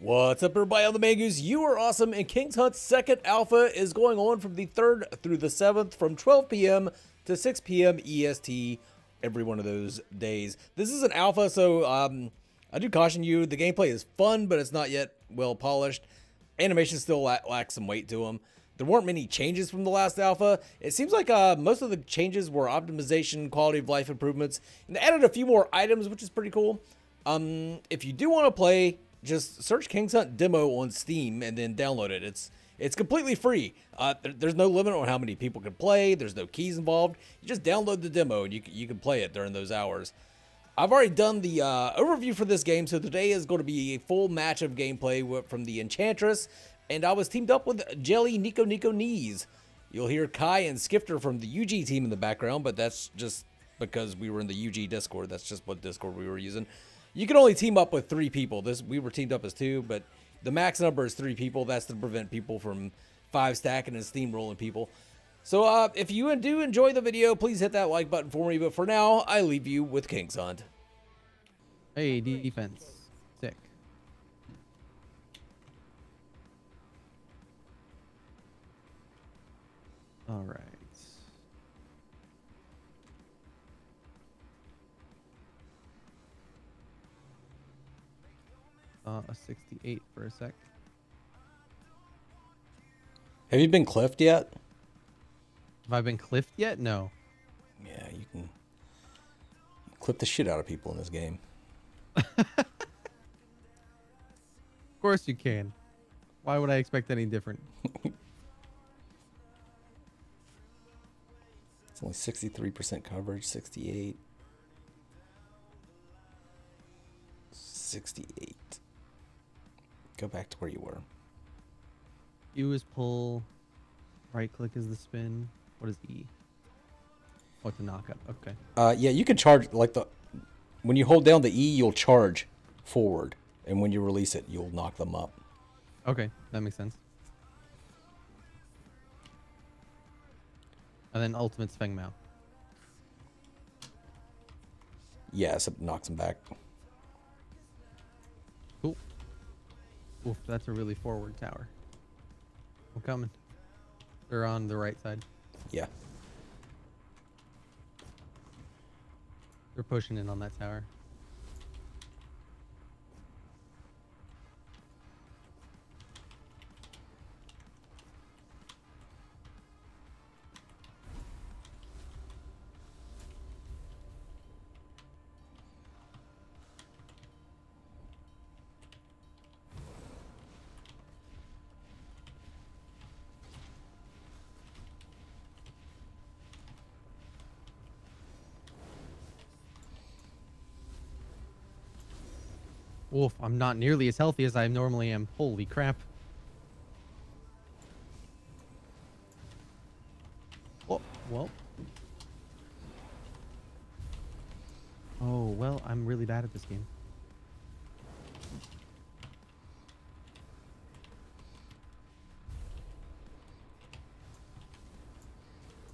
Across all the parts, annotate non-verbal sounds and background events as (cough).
What's up, everybody on the Mangoose? You are awesome, and Kingshunt's second alpha is going on from the 3rd through the 7th from 12 p.m. to 6 p.m. EST every one of those days. This is an alpha, so um, I do caution you, the gameplay is fun, but it's not yet well polished. Animation still la lacks some weight to them. There weren't many changes from the last alpha. It seems like uh, most of the changes were optimization, quality of life improvements, and they added a few more items, which is pretty cool. Um, if you do want to play, just search Kingshunt demo on Steam and then download it. It's it's completely free. Uh, there, there's no limit on how many people can play. There's no keys involved. You just download the demo and you you can play it during those hours. I've already done the uh, overview for this game, so today is going to be a full match of gameplay from the Enchantress, and I was teamed up with Jelly Nico Nico Knees. You'll hear Kai and Skifter from the UG team in the background, but that's just because we were in the UG Discord. That's just what Discord we were using. You can only team up with three people. This we were teamed up as two, but the max number is three people. That's to prevent people from five stacking and steamrolling people. So uh, if you do enjoy the video, please hit that like button for me. But for now, I leave you with Kingshunt. Hey, defense. Sick. All right. Uh, a 68 for a sec. Have you been cliffed yet? Have I been cliffed yet? No. Yeah, you can clip the shit out of people in this game. (laughs) of course you can. Why would I expect any different? (laughs) it's only 63% coverage, 68. 68. Go back to where you were. U is pull. Right click is the spin. What is E? Oh, to knock up. Okay. Uh, yeah, you can charge like the when you hold down the E, you'll charge forward, and when you release it, you'll knock them up. Okay, that makes sense. And then ultimate Feng Mao. Yes, it knocks them back. Oof, that's a really forward tower. I'm coming. They're on the right side. Yeah. They're pushing in on that tower. Wolf, I'm not nearly as healthy as I normally am. Holy crap. Oh, well. Oh, well, I'm really bad at this game.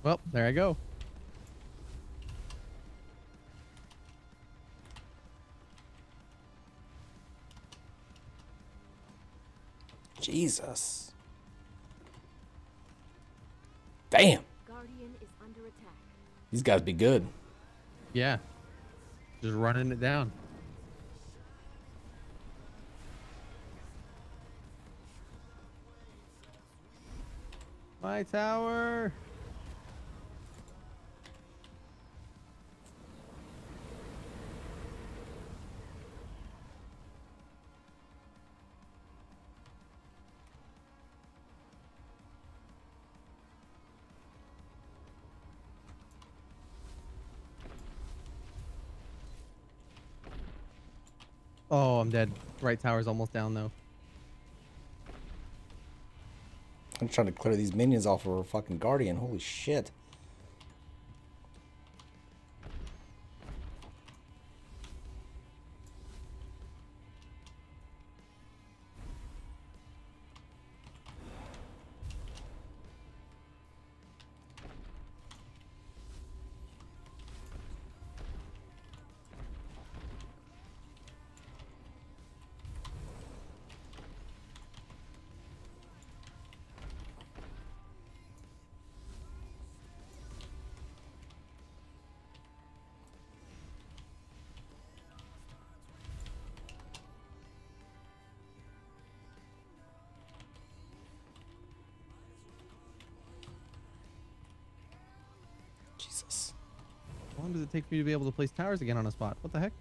Well, there I go. Jesus. Damn. These guys be good. Yeah. Just running it down. My tower. Oh, I'm dead. Right tower's almost down though. I'm trying to clear these minions off of a fucking guardian. Holy shit. Does it take for you to be able to place towers again on a spot? What the heck?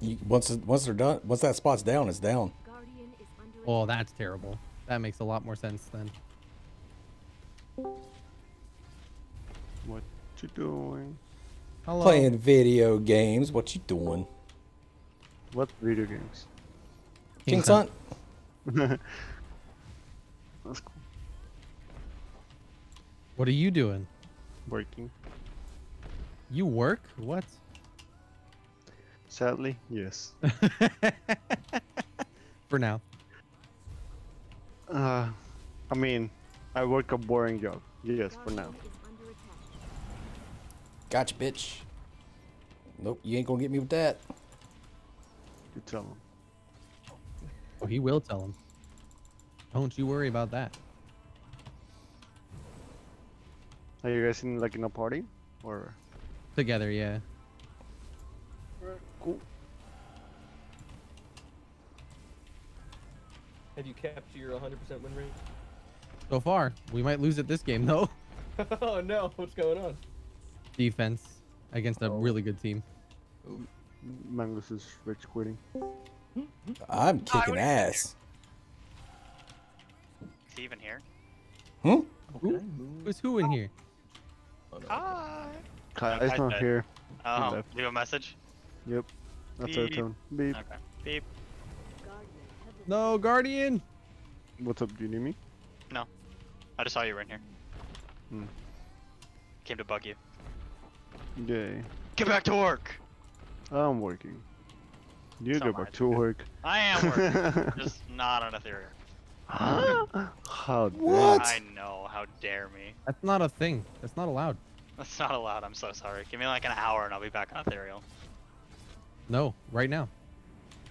You, once once they're done, once that spot's down, it's down. Guardian is under Oh, that's terrible. That makes a lot more sense then. What you doing? Hello. Playing video games. What you doing? What video games? King's Hunt. (laughs) That's cool. What are you doing? Working. You work? What? Sadly, yes. (laughs) For now. Uh, I mean, I work a boring job. Yes, for now. Guardian is under attack. Gotcha, bitch. Nope, you ain't gonna get me with that. You tell them. Oh, he will tell him. Don't you worry about that. Are you guys in like in a party, or? Together, yeah. Cool. Have you kept your 100% win rate? So far, we might lose it this game though. (laughs) oh no, what's going on? Defense against a Oh. really good team. Mangus is rich quitting. I'm kicking ass. Is he even here? Hmm? Who, who's who in here? Oh, no. Hi. Kai's Hi, not Ted. here. Oh, leave a message. Yep. That's our Beep. tone. Beep. Okay. Beep. No, Guardian. What's up? Do you need me? No. I just saw you right here. Hmm. Came to bug you. Yay. Get back to work. I'm working. You So go back to work. I am working. (laughs) just not on Ethereum. (gasps) How dare What? I know. How dare me? That's not a thing. That's not allowed. That's not allowed. I'm so sorry. Give me like an hour and I'll be back on Ethereal. No, right now.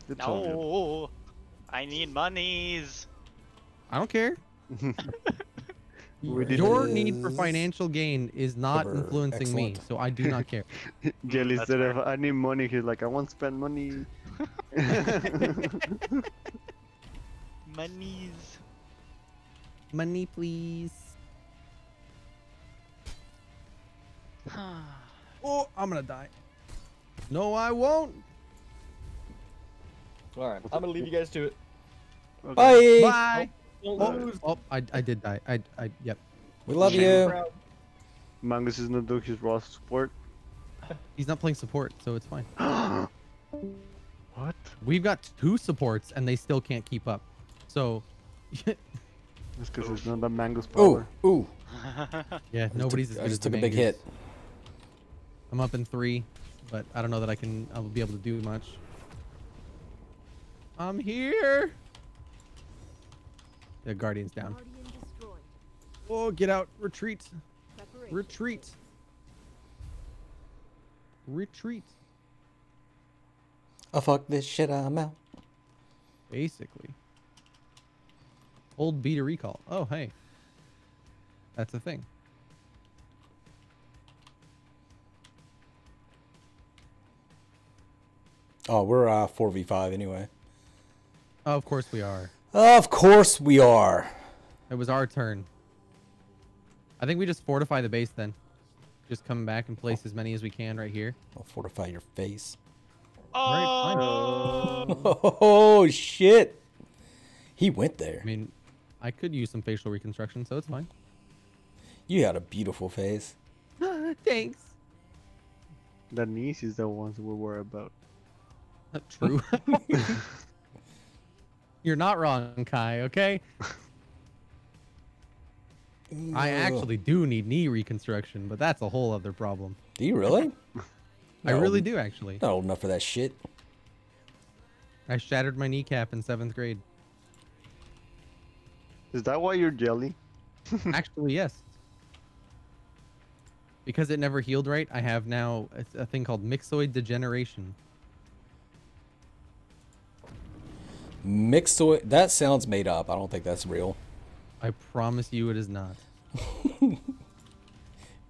It's good. No. I need monies. I don't care. (laughs) Your need for financial gain is not Cover. influencing me, so I do not care. (laughs) Jelly That's said, fair. if I need money, he's like, I won't spend money. (laughs) Monies. Money, please. Oh, I'm gonna die. No, I won't. All right, I'm gonna leave you guys to it. Bye. Bye. Don't Oh, oh, oh, I, I did die. I, I, yep. We love Shame. you. Mangus is not doing his raw support. He's not playing support, so it's fine. (gasps) what? We've got two supports, and they still can't keep up. So, That's because it's not the Mangus power. ooh. yeah, I (laughs) just nobody's took- as I just as took a big hit. I'm up in three, but I don't know that I can. I'll be able to do much. I'm here. The guardian's down. Oh, get out! Retreat! Retreat! Retreat! Oh fuck this shit, I'm out. Basically. Old beta recall. Oh, hey. That's a thing. Oh, we're uh 4v5 anyway. of course we are. Of course we are. It was our turn. I think we just fortify the base then. Just come back and place as many as we can right here. I'll fortify your face. Right. Oh. (laughs) Oh shit. He went there. I mean, I could use some facial reconstruction, so it's fine. You had a beautiful face. (laughs) Thanks. The niece is the ones we were about. True. (laughs) You're not wrong, Kai, okay? I actually do need knee reconstruction, but that's a whole other problem. Do you really? I No, really do, actually. Not old enough for that shit. I shattered my kneecap in seventh grade. Is that why you're jelly? (laughs) Actually, yes. Because it never healed right, I have now a, a thing called myxoid degeneration. Myxoid. That sounds made up. I don't think that's real. I promise you it is not. (laughs)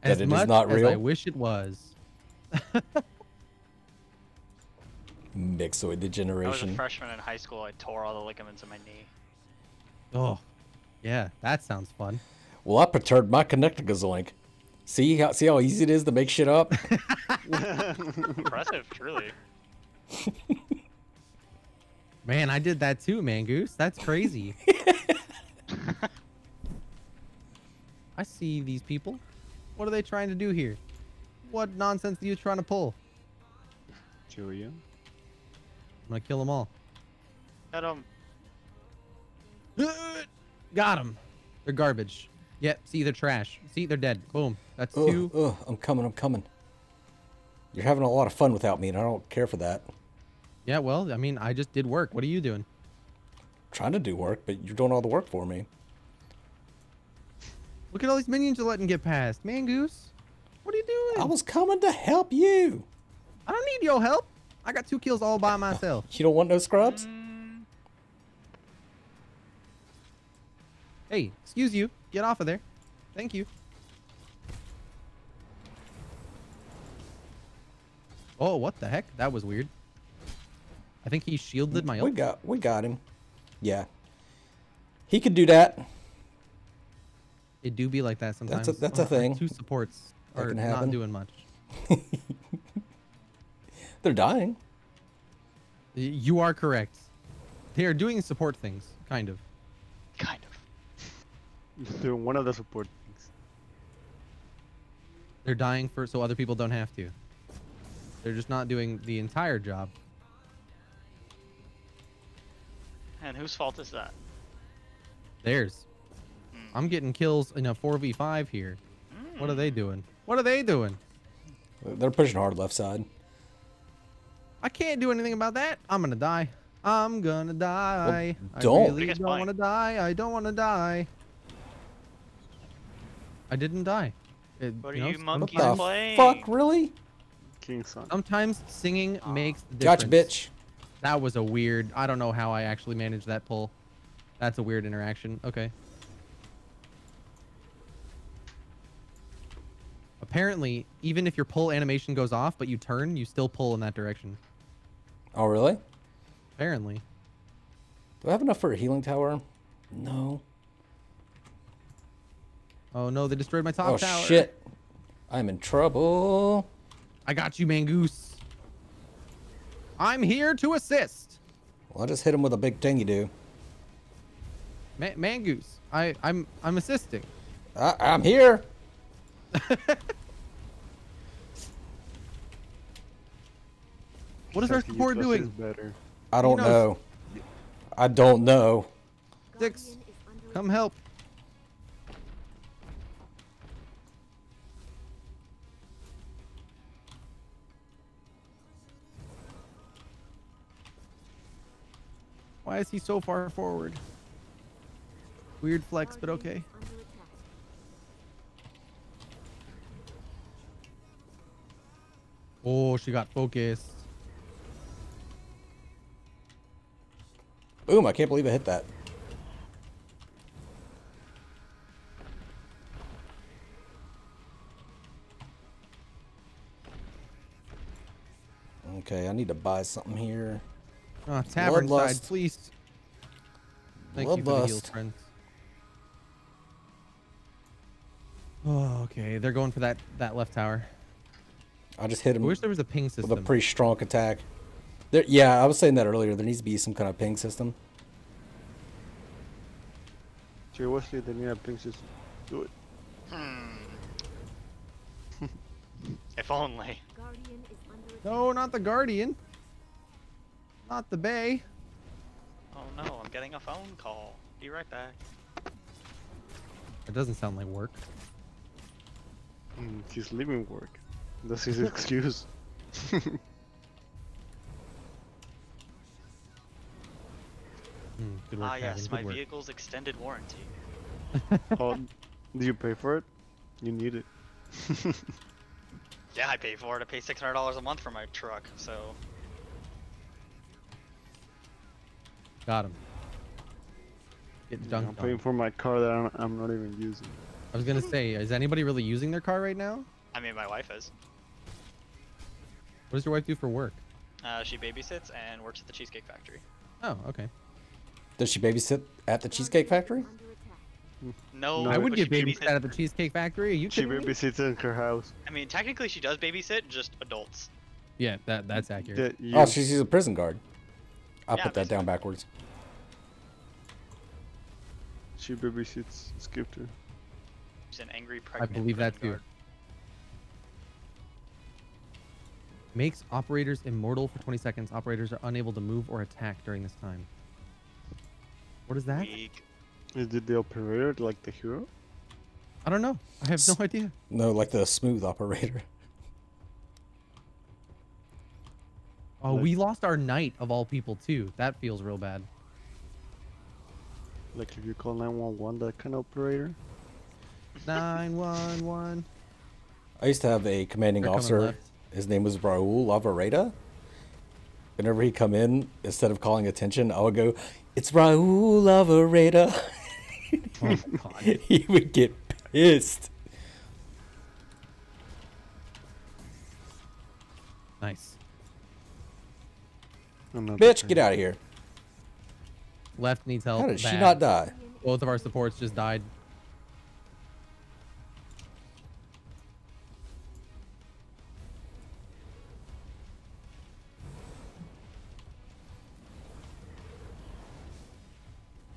That as it is much not as I wish it was. Myxoid I was a freshman in high school. I tore all the ligaments in my knee. Oh, yeah, that sounds fun. Well, I perturbed my connecticals link. See how see how easy it is to make shit up. (laughs) Impressive, truly. (laughs) Man, I did that too, Mangoose. That's crazy. (laughs) I see these people. What are they trying to do here? What nonsense are you trying to pull? Julia. I'm gonna kill them all. Got him. (laughs) Got them. They're garbage. Yep. See, they're trash. See, they're dead. Boom. That's Ugh, two. ugh, I'm coming. I'm coming. You're having a lot of fun without me, and I don't care for that. Yeah. Well, I mean, I just did work. What are you doing? trying to do work, but you're doing all the work for me. Look at all these minions you're letting get past. Mangoose. What are you doing? I was coming to help you. I don't need your help. I got two kills all by myself. You don't want no scrubs? Hey, excuse you. Get off of there. Thank you. Oh, what the heck? That was weird. I think he shielded my We got we got him. Yeah. He could do that. It do be like that sometimes. That's a- that's a thing. Two supports That are not doing much. (laughs) They're dying. You are correct. They are doing support things, kind of. Kind of. Doing one of the support things. They're dying for so other people don't have to. They're just not doing the entire job. And whose fault is that? Theirs. Hmm. I'm getting kills in a 4v5 here. What are they hmm. doing? What are they doing? They're pushing hard left side. I can't do anything about that. I'm gonna die. I'm gonna die. don't. I What are really don't want to die. I don't want to die. I didn't die. It- What are know, you some- monkeys playing? fuck, really? King Son. Sometimes singing makes the Gotcha, bitch. That was a weird. I don't know how I actually managed that pull. That's a weird interaction. Okay. Apparently, even if your pull animation goes off, but you turn, you still pull in that direction. Oh, really? Apparently. Do I have enough for a healing tower? No. Oh no, they destroyed my top oh, tower. shit. I'm in trouble. I got you, Mangoose. I'm here to assist. Well, I just hit him with a big thing you do. Ma- Mangoose. I I'm I'm assisting. I, I'm here. (laughs) What is our support doing? Better. I don't know. I don't know. Six. Guardian is under Come help. Why is he so far forward? Weird flex, but okay. Oh, she got focused. Boom, I can't believe I hit that. Okay, I need to buy something here. Oh, tavern side, Bloodlust. please. Thank you for the heals, Bloodlust. friends. Oh, okay. They're going for that that left tower. I just hit him. I wish there was a ping system. With a pretty strong attack. There, yeah, I was saying that earlier. There needs to be some kind of ping system. Seriously, Wesley, then you have ping system. Do it. Hmm. (laughs) if only. Guardian is under attack. No, not the guardian. Not the bay. Oh no, I'm getting a phone call. Be right back. It doesn't sound like work. Mm, he's leaving work. That's his excuse. (laughs) Hmm, work, Ah yes, Dragon, my work. vehicle's extended warranty. (laughs) oh, do you pay for it? You need it. (laughs) Yeah, I pay for it. I pay six hundred dollars a month for my truck, so Got him. Get I'm paying on. for my car that I'm, I'm not even using. I was gonna say, is anybody really using their car right now? I mean my wife is. What does your wife do for work? Uh, she babysits and works at the Cheesecake Factory. Oh, okay. Does she babysit at the Cheesecake Factory? No, No, I would but get she babysat babysits- at the Cheesecake Factory. Are you She babysits in her house. I mean, technically she does babysit, just adults. Yeah, that that's accurate. That you, Oh, she's she's a prison guard. I'll Yeah, put that down backwards. she babysits Skipper. She's an angry pregnant. I believe that prison too. Makes operators immortal for 20 seconds. Operators are unable to move or attack during this time. What is that? Weak. Is it the operator like the hero? I don't know. I have no idea. No, like the smooth operator. Oh, Like- we lost our knight of all people too. That feels real bad. Like if you call 911, that kind of operator? 911. I used to have a commanding They're officer. His name was Raul Lavareda. Whenever he'd come in, instead of calling attention, I would go, "It's Raul Lavareda." (laughs) Oh my god. (laughs) he would get pissed. Nice. Another Bitch, get out of here! Left needs help. How did she not die? Both of our supports just died.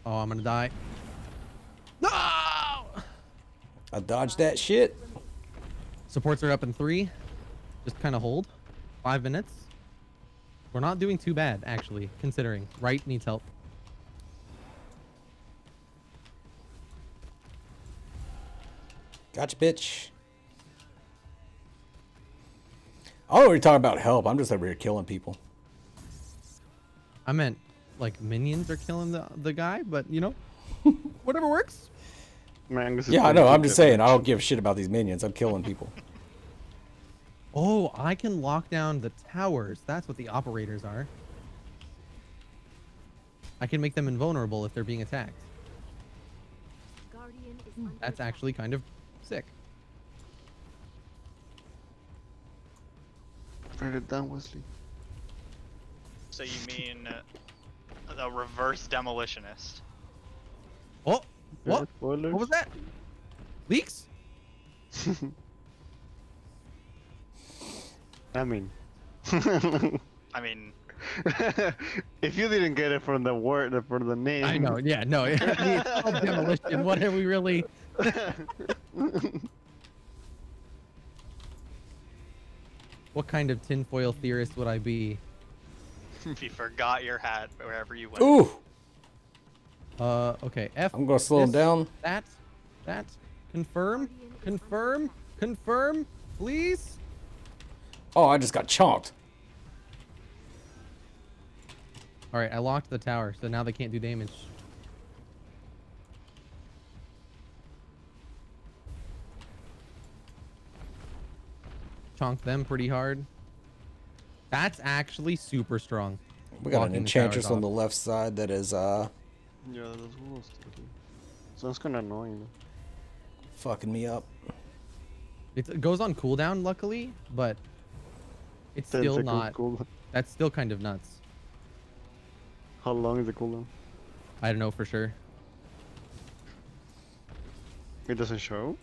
Oh, I'm gonna die. No! I dodged that shit. Supports are up in three. Just kind of hold. Five minutes. We're not doing too bad, actually, considering. Right needs help. Gotcha, bitch. I don't know what you're talking about help. I'm just over here killing people. I meant like minions are killing the the guy, but you know, (laughs) whatever works. Man, this is Yeah, I know. I'm just saying. I don't give a shit about these minions. I'm killing people. (laughs) Oh, I can lock down the towers. That's what the operators are. I can make them invulnerable if they're being attacked. Guardian is under That's attack. actually kind of sick. Write it down, Wesley. So you mean uh, the reverse demolitionist? Oh, what? What was that? Leaks? (laughs) I mean, I mean, (laughs) if you didn't get it from the word, from the name. I know. Yeah, no. (laughs) It's called demolition. What are we really? (laughs) What kind of tinfoil theorist would I be? if you forgot your hat wherever you went. Ooh, Uh, okay. F. I'm gonna slow him down. That. That. Confirm. Confirm. Confirm. Please. Oh, I just got chonked. All right. I locked the tower, so now they can't do damage. Chonk them pretty hard. That's actually super strong. We got an Blocking the enchantress on the left side that is uh Yeah, that's what I was thinking. Sounds kind of annoying. fucking me up. It goes on cooldown, luckily, but it's 10 still seconds not. cooldown. That's still kind of nuts. How long is the cooldown? I don't know for sure. It doesn't show.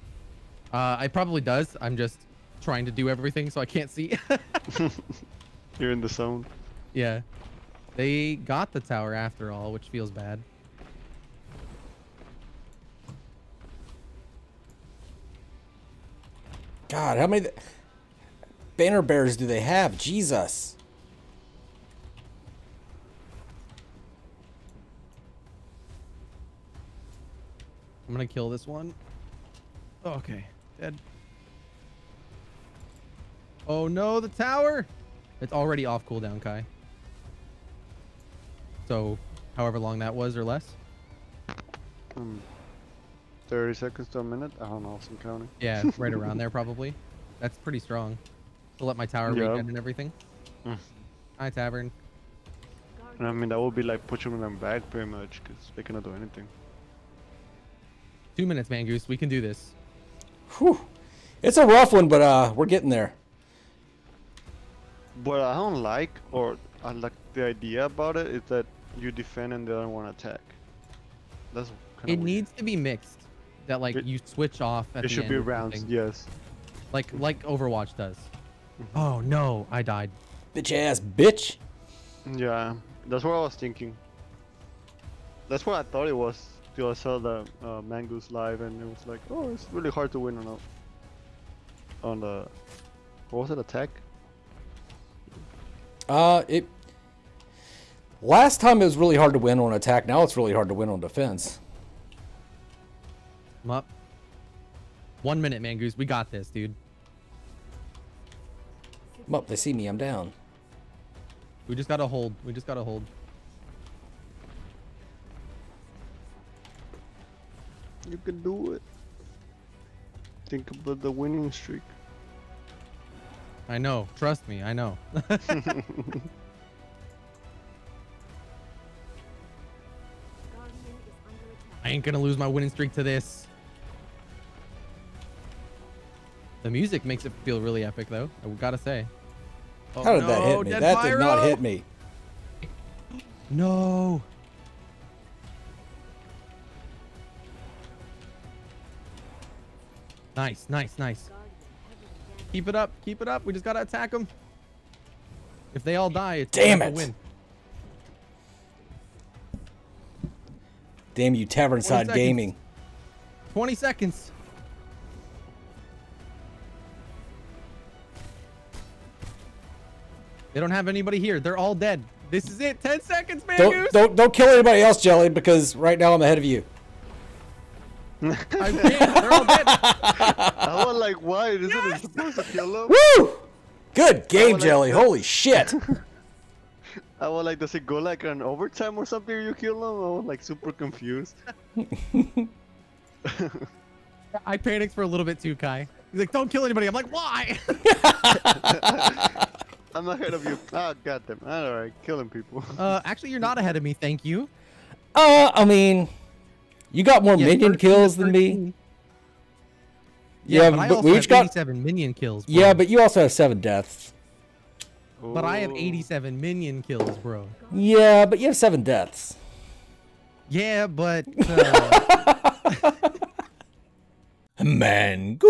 Uh, it probably does. I'm just trying to do everything so I can't see. (laughs) (laughs) You're in the zone. yeah. They got the tower after all, which feels bad. God, how many th- banner bearers do they have? Jesus. I'm gonna kill this one. Oh, okay, dead. Oh no, the tower! It's already off cooldown, Kai. So, however long that was or less. Um, 30 seconds to a minute? I don't know, some counting. Yeah, right around (laughs) there probably. That's pretty strong. To let my tower Yeah. regen and everything. Mm. Hi, Tavern. I mean, that would be like pushing them back pretty much, because they cannot do anything. Two minutes, Mangoose. We can do this. Whew. It's a rough one, but uh we're getting there. What I don't like, or I like the idea about it, is that you defend and the other one attack. That's kind It of needs to be mixed. that like It- you switch off at It the should end be or rounds, yes. Like like Overwatch does. Oh no, I died. Bitch ass bitch. Yeah, that's what I was thinking. That's what I thought it was. Till I saw the uh, Mangoose live, and it was like, oh, it's really hard to win on a, on the, what was it, attack? Uh, it. Last time it was really hard to win on attack. Now it's really hard to win on defense. I'm up. One minute, Mangoose. We got this, dude. I'm up. They see me. I'm down. We just gotta hold. We just gotta hold. You can do it. Think about the winning streak. I know. Trust me. I know. Guardian is under attack. I ain't gonna lose my winning streak to this. The music makes it feel really epic, though. I gotta say. Oh, How did that hit me? Dead That did not hit me. No. Nice, nice, nice. Guardian heavily damaged. Keep it up. Keep it up. We just gotta attack them. If they all die, it's Damn a it. win. Damn you, Tavern Side seconds. Gaming. 20 seconds. They don't have anybody here. They're all dead. This is it. 10 seconds, man. Don't don't don't kill anybody else, Jelly, because right now I'm ahead of you. I can't. They're all dead. (laughs) I was like, why? Isn't it supposed to kill him? Woo! Good game, like Jelly. that. Holy shit. (laughs) (laughs) I was like, does it go like an overtime or something? You kill him? I was like super confused. I panicked for a little bit too, Kai. He's like, don't kill anybody. I'm like, why? I'm ahead of you. Ah, goddamn. Alright, killing people. Uh, actually, you're not (laughs) ahead of me. Thank you. Uh, I mean, you got more Yeah, minion 13 kills to than me. 13. Yeah, but, I but also we have each got- 87 minion kills. Bro. Yeah, but you also have seven deaths. But I have 87 minion kills, bro. Yeah, but you have seven deaths. Yeah, but (laughs) uh, Mango.